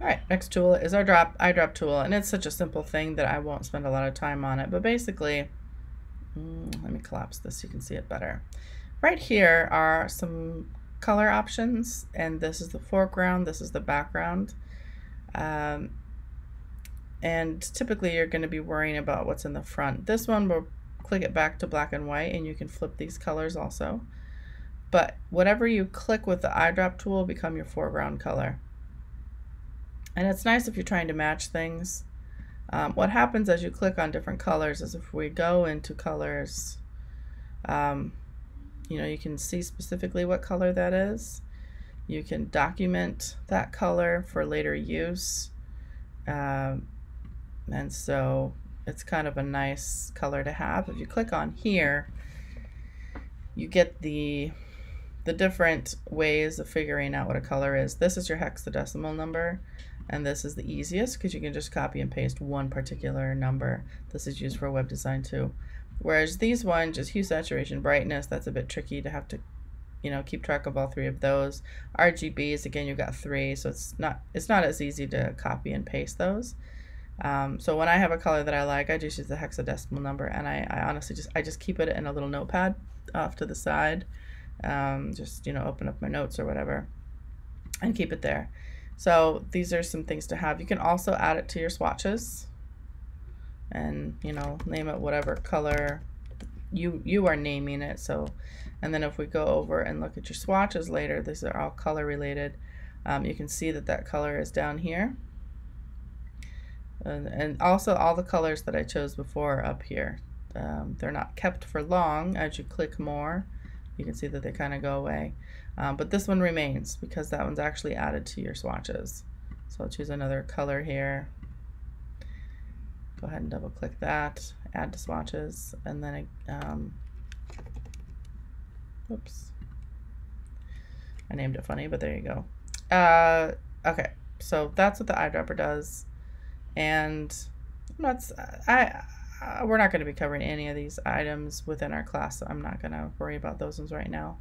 All right, next tool is our drop eyedrop tool, and it's such a simple thing that I won't spend a lot of time on it. But basically, mm, let me collapse this so you can see it better. Right here are some color options, and this is the foreground, this is the background. Um, and typically you're going to be worrying about what's in the front. This one we'll click it back to black and white, and you can flip these colors also. But whatever you click with the eyedrop tool will become your foreground color. And it's nice if you're trying to match things. Um, what happens as you click on different colors is if we go into colors, um, you know, you can see specifically what color that is. You can document that color for later use. Um, and so it's kind of a nice color to have. If you click on here, you get the the different ways of figuring out what a color is. This is your hexadecimal number. And this is the easiest because you can just copy and paste one particular number. This is used for web design too. Whereas these ones, just hue, saturation, brightness, that's a bit tricky to have to, you know, keep track of all three of those. RGBs, again, you've got three, so it's not it's not as easy to copy and paste those. Um, so when I have a color that I like, I just use the hexadecimal number, and I, I honestly just I just keep it in a little notepad off to the side. Um, just you know, open up my notes or whatever, and keep it there. So these are some things to have. You can also add it to your swatches and you know name it whatever color you you are naming it. So and then if we go over and look at your swatches later these are all color related. Um, you can see that that color is down here. And, and also all the colors that I chose before up here. Um, they're not kept for long. As you click more you can see that they kind of go away um, but this one remains because that one's actually added to your swatches. So I'll choose another color here. Go ahead and double click that, add to swatches, and then, um, oops. I named it funny, but there you go. Uh, okay, so that's what the eyedropper does. And that's, I, I we're not going to be covering any of these items within our class, so I'm not going to worry about those ones right now.